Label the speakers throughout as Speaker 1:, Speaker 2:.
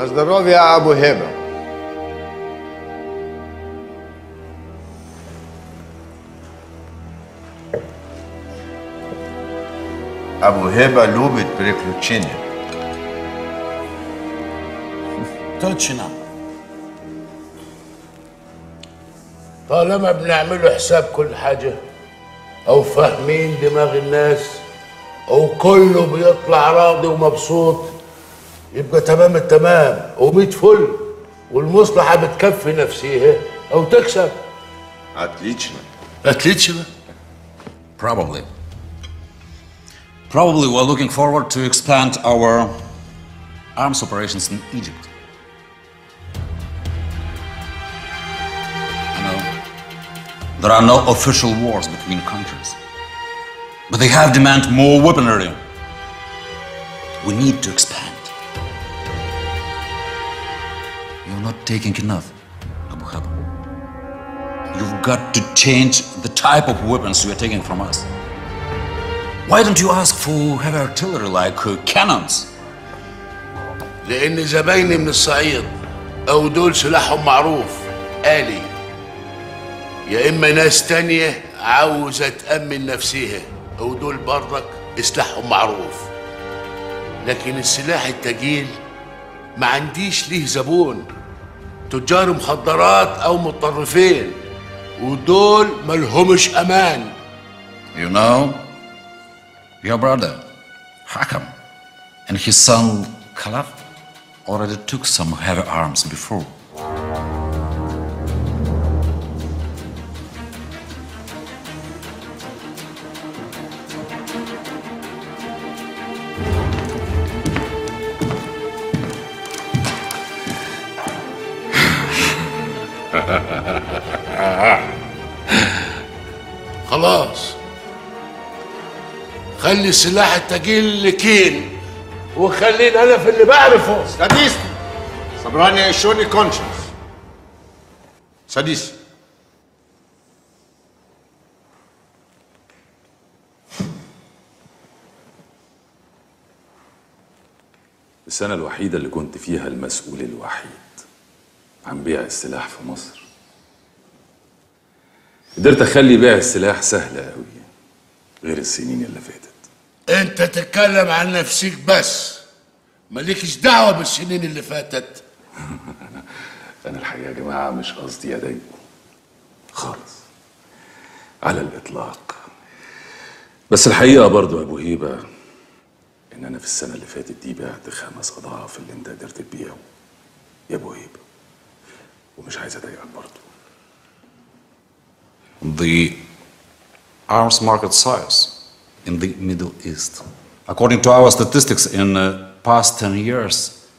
Speaker 1: На здоровье Абу Хеба. Абу Хеба любит приключения.
Speaker 2: Точно.
Speaker 3: طالما بنعمله حساب كل حاجة أو فاهمين دماغ الناس أو كله بيطلع راضي ومبسوط يبقى تمام التمام وميت فل والمصلحة بتكفي نفسيها أو تكسب
Speaker 1: Отлично.
Speaker 3: أتليتش
Speaker 2: Probably. Probably we're looking forward to expand our arms operations in Egypt. I know there are no official wars between countries, but they have demand more weaponry. We need to expand. Taking enough, Abu Hab. You've got to change the type of weapons you're taking from us. Why don't you ask for heavy artillery like uh, cannons?
Speaker 3: لأن زبايني من الصعيد أو دول سلاحهم معروف آلي يا إما ناس تانية عاوزة تأمن نفسيها أو دول برضك سلاحهم معروف لكن السلاح التقيل ما عنديش ليه زبون تجار مخدرات أو متطرفين ودول ملهمش أمان
Speaker 2: You know, your brother, Hakam, and his son, Khalaf, already took some heavy arms before.
Speaker 3: خلي سلاح التجيل لكين. وخليني أنا في اللي بعرفه.
Speaker 1: ساديسي صبراني يشوني كونشنس ساديس.
Speaker 4: السنة الوحيدة اللي كنت فيها المسؤول الوحيد. عن بيع السلاح في مصر. قدرت أخلي بيع السلاح سهل قوي غير السنين اللي فاتت.
Speaker 3: انت تتكلم عن نفسك بس. مالكش دعوة بالسنين اللي فاتت.
Speaker 4: أنا الحقيقة يا جماعة مش قصدي أضايقكم خالص. على الإطلاق. بس الحقيقة برضو يا أبو هيبة إن أنا في السنة اللي فاتت دي بعت خمس أضعاف اللي أنت قدرت تبيعه. يا أبو هيبة. ومش عايز أضايقك برضو.
Speaker 2: The arms market size. In the Middle East, according to our statistics in the past 10 years,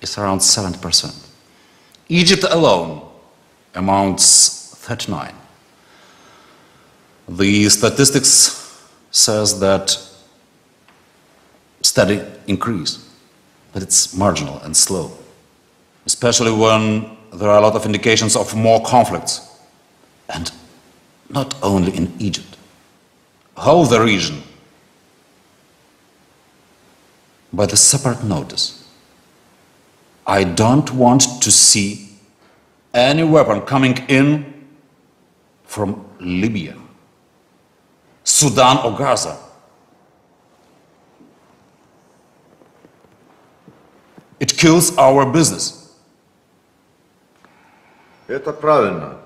Speaker 2: it's around 70%. Egypt alone amounts 39. The statistics says that steady increase, but it's marginal and slow, especially when there are a lot of indications of more conflicts and not only in Egypt, whole the region, by the separate notice. I don't want to see any weapon coming in from Libya, Sudan, or Gaza. It kills our business.
Speaker 1: Это правильно.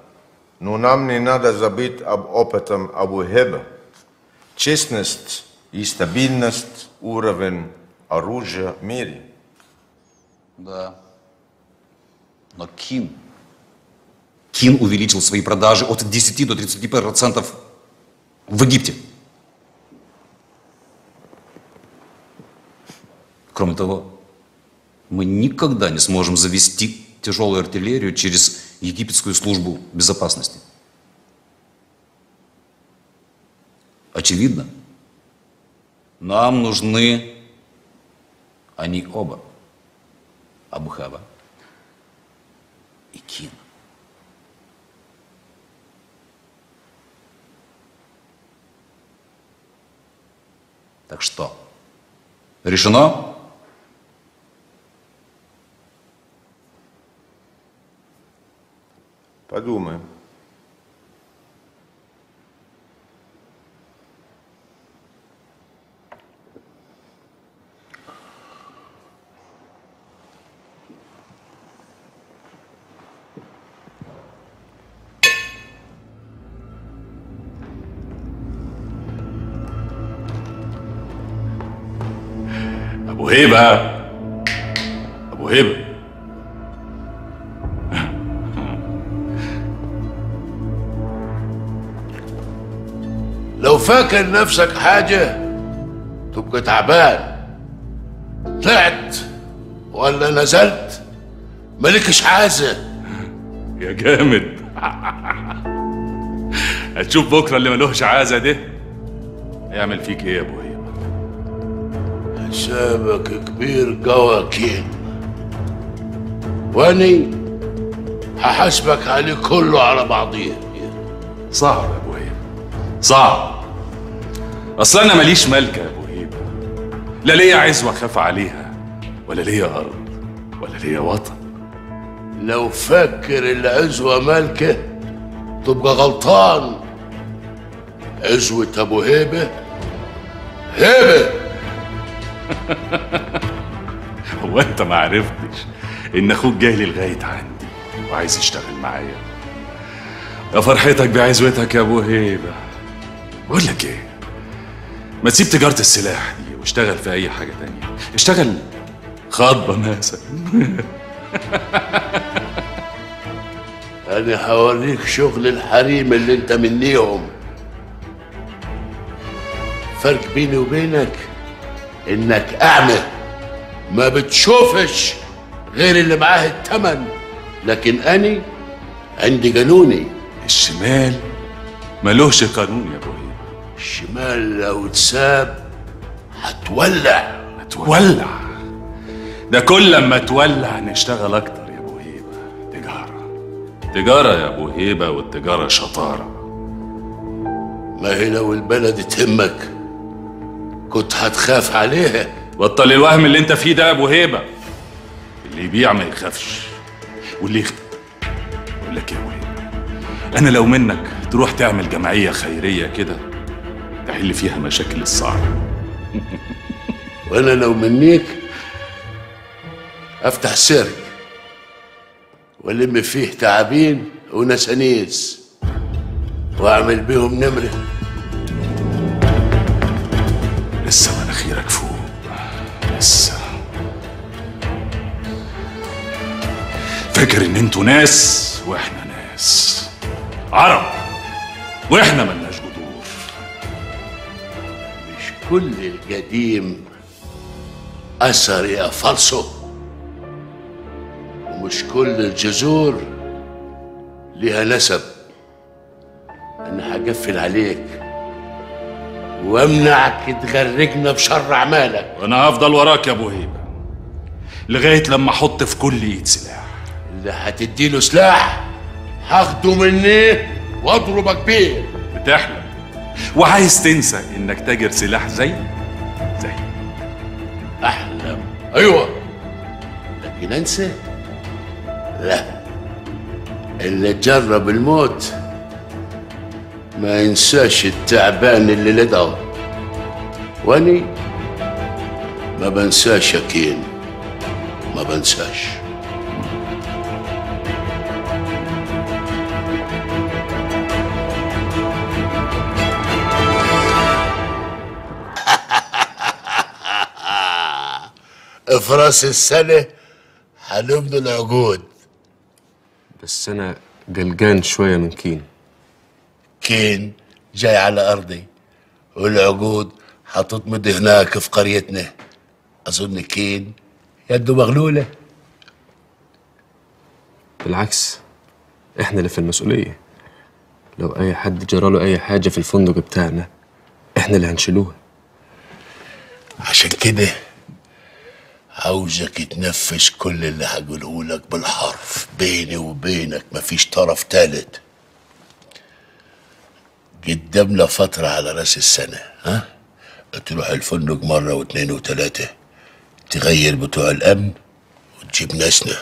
Speaker 1: Но нам не надо забыть об опытом Абу Хеба. Честность и стабильность – уровень оружия в мире.
Speaker 2: Да. Но Кин... Кин увеличил свои продажи от 10 до 35% в Египте. Кроме того, мы никогда не сможем завести тяжелую артиллерию через египетскую службу безопасности. Очевидно. Нам нужны они оба. Абхава и Кин. Так что, решено?
Speaker 4: Подумаем. أبو هيبه أبو هيبه
Speaker 3: لو فاكر نفسك حاجة تبقى تعبان. طلعت ولا نزلت؟ مالكش حازة
Speaker 4: يا جامد. هتشوف بكرة اللي ملوش عازة ده هيعمل فيك إيه يا أبو
Speaker 3: حسابك كبير قواكين واني هحاسبك عليه كله على بعضيه
Speaker 4: صعب يا أبو هيبه صعب. أصل أنا ماليش ملكة يا أبو هيبه لا ليا عزوه اخاف عليها ولا ليا أرض ولا ليا وطن.
Speaker 3: لو فكر العزوة مالكة تبقى غلطان. عزوة أبو هيبة هيبة!
Speaker 4: هو انت ما عرفتش ان أخوك جاي لي لغايه عندي وعايز يشتغل معايا. يا فرحتك بعزوتك يا أبو هيبة. بقول لك إيه؟ ما تسيب تجارة السلاح دي واشتغل في أي حاجة تانية. اشتغل خطبه مثلا.
Speaker 3: أنا هوريك شغل الحريم اللي أنت منيهم. فرق بيني وبينك إنك أعمى. ما بتشوفش غير اللي معاه التمن. لكن أنا عندي قانوني
Speaker 4: الشمال ملوش قانون يا ابو هيبه
Speaker 3: الشمال لو اتساب هتولع.
Speaker 4: تولع ده كل لما تولع نشتغل أكتر يا أبو هيبة. تجارة. تجارة يا أبو هيبة والتجارة شطارة.
Speaker 3: ما هي لو البلد تهمك؟ كنت هتخاف عليها
Speaker 4: بطل الوهم اللي انت فيه ده يا ابو هيبة. اللي يبيع ما يخافش. واللي يخ... أقول لك يا ابو هيبه أنا لو منك تروح تعمل جمعية خيرية كده تحل فيها مشاكل الصعب.
Speaker 3: وأنا لو منيك أفتح سيرك وألم فيه تعابين ونسانيس وأعمل بيهم
Speaker 4: نمرة. فاكر ان أنتوا ناس وإحنا ناس. عرب وإحنا ملناش جذور.
Speaker 3: مش كل القديم أثر يا فالصو ومش كل الجذور ليها نسب. أنا هقفل عليك وامنعك تغرقنا بشر أعمالك.
Speaker 4: وأنا هفضل وراك يا أبو هيبة لغاية لما أحط في كل إيد سلاح.
Speaker 3: اللي هتديله سلاح هاخده مني وأضربك بيه.
Speaker 4: بتحلم. وعايز تنسى إنك تاجر سلاح زي؟ زي.
Speaker 3: أحلم. أيوه. لكن أنسى. لا. اللي جرب الموت ما ينساش التعبان اللي لدغه وأني ما بنساش يا كين ما بنساش. في راس السنة هنبني العقود.
Speaker 5: بس أنا قلقان شوية من كين.
Speaker 3: كين جاي على أرضي والعقود هتطمد هناك في قريتنا. أظن كين يده مغلولة.
Speaker 5: بالعكس إحنا اللي في المسؤولية. لو أي حد جراله أي حاجة في الفندق بتاعنا إحنا اللي هنشيلوها.
Speaker 3: عشان كده عاوزك تنفذ كل اللي هقوله لك بالحرف بيني وبينك مفيش طرف تالت. قدامنا فترة على رأس السنة ها؟ تروح الفندق مرة واثنين وثلاثة تغير بتوع الأمن وتجيب ناسنا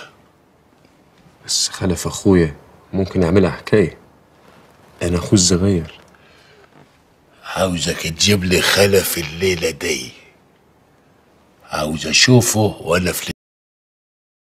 Speaker 5: بس خلف أخويا ممكن يعملها حكاية. أنا أخوه الصغير.
Speaker 3: عاوزك تجيب لي خلف الليلة دي. عاوز أشوفه وأنا في